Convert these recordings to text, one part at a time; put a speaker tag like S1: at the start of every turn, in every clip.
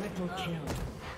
S1: Triple kill.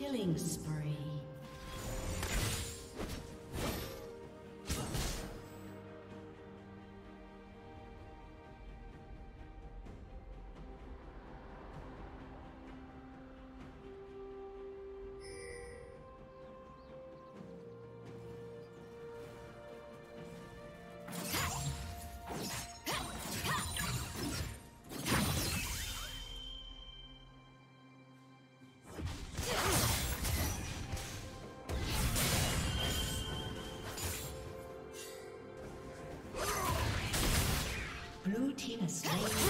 S1: Killing spree. Slain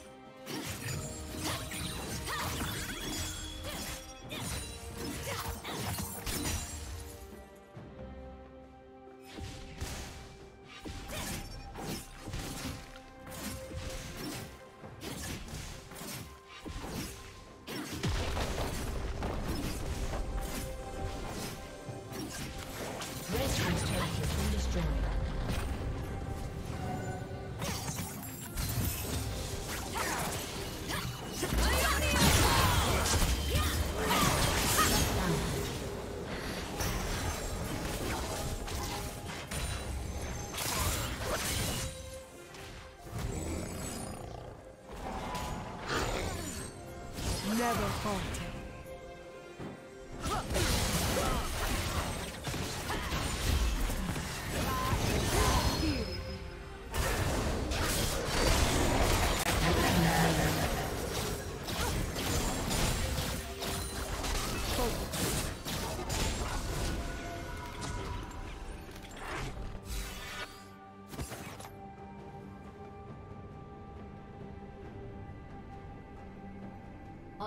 S2: Never falter.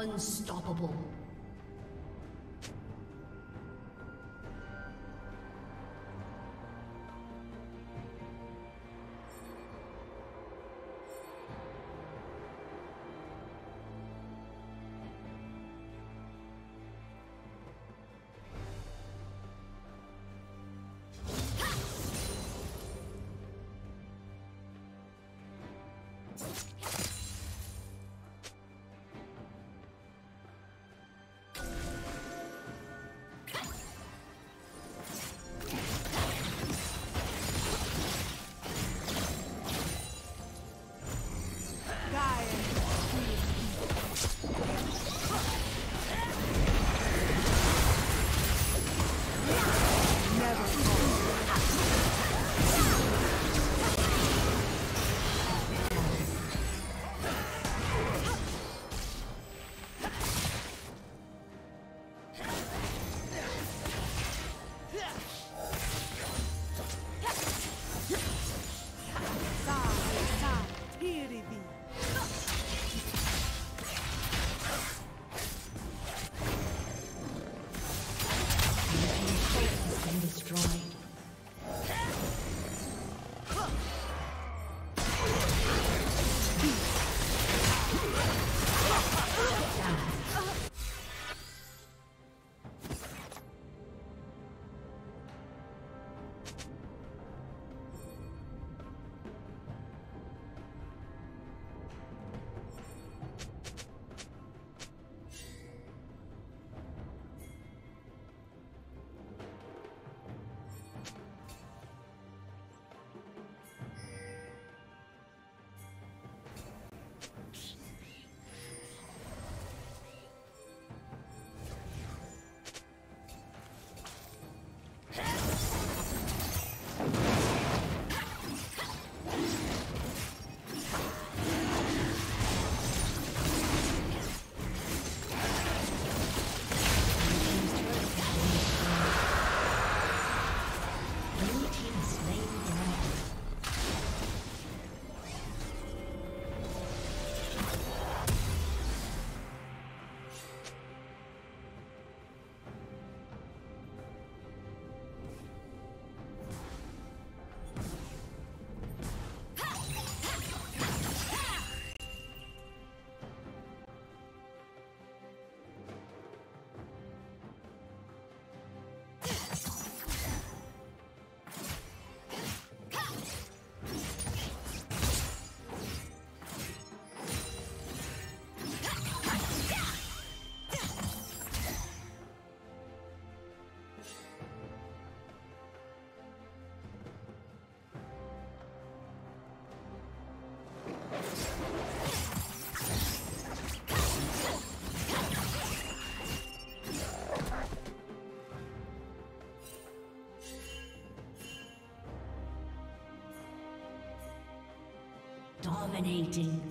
S1: Unstoppable. Dominating.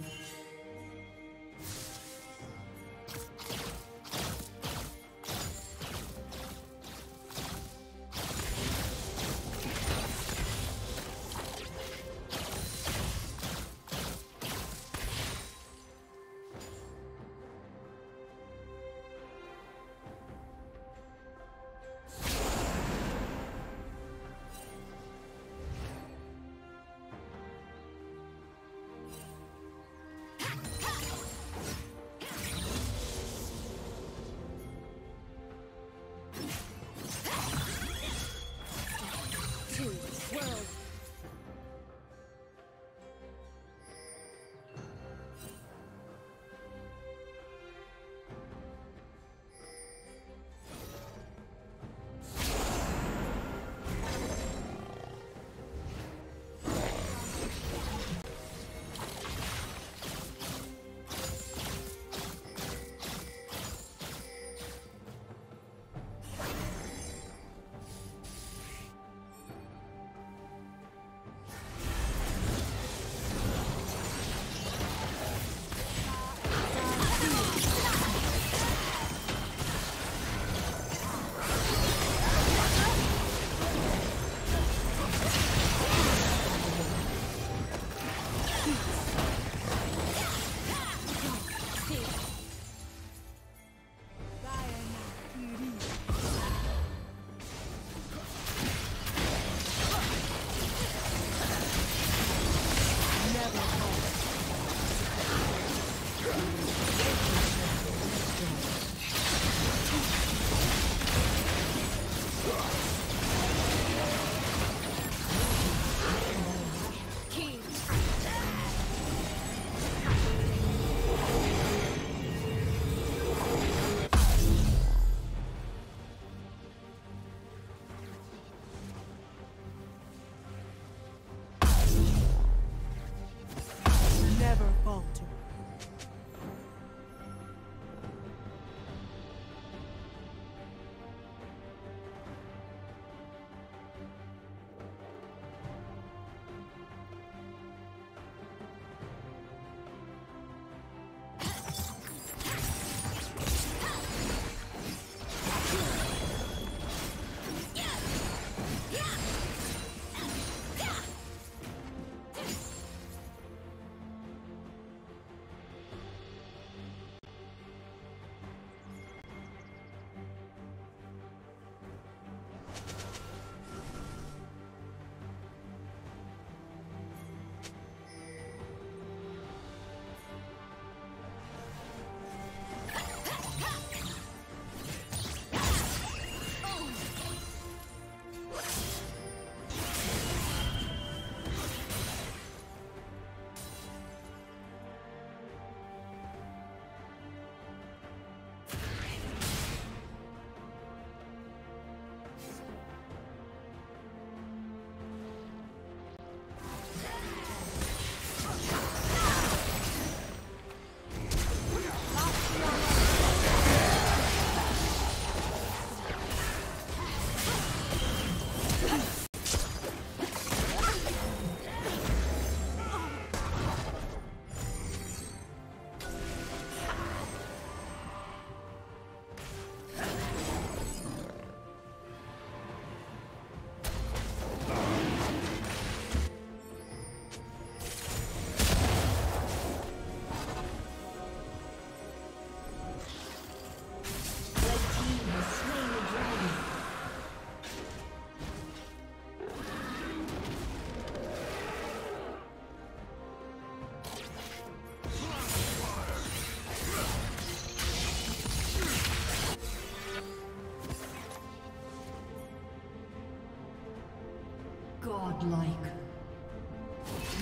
S1: Godlike.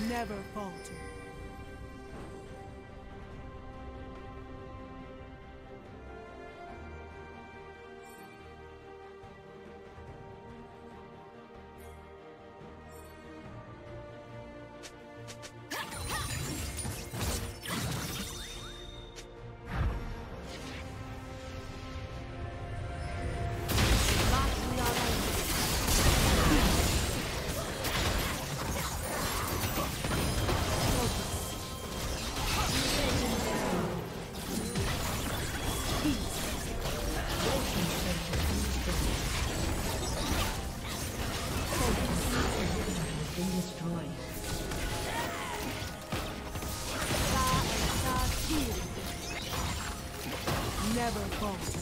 S2: Never falter. Never falter.